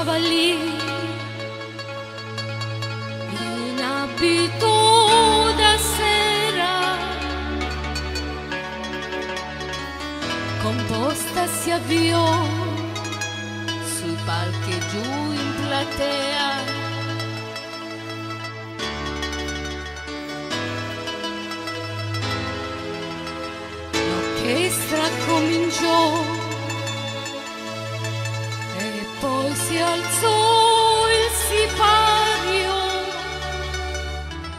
stava lì in abito da sera, composta si avviò sui palchi giù in platea. L'orchestra cominciò si alzò il sipario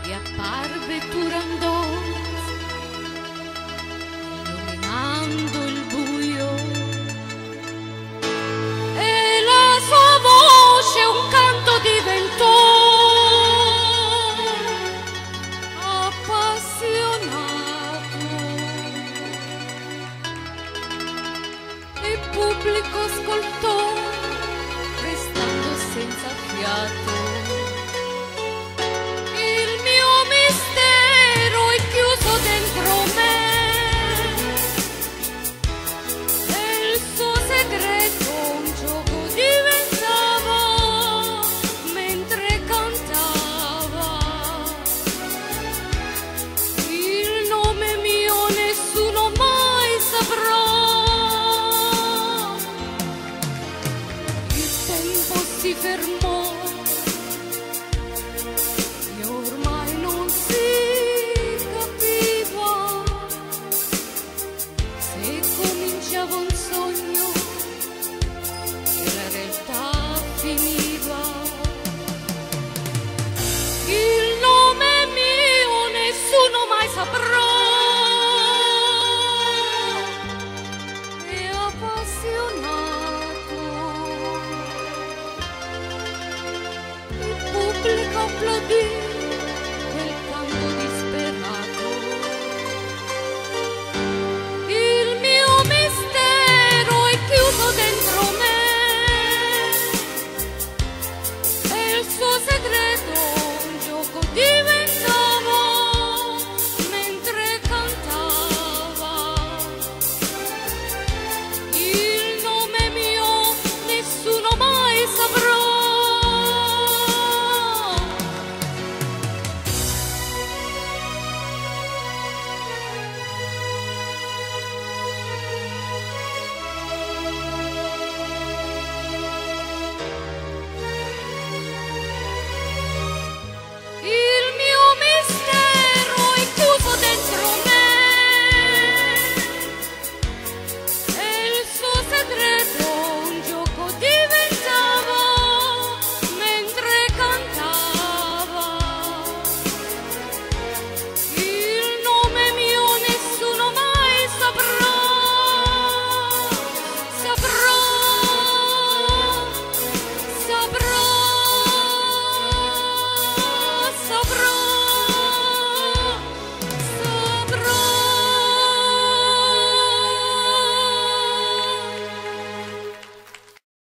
e apparve Turandot illuminando il buio. E la sua voce un canto diventò appassionato. Il pubblico ascoltò a.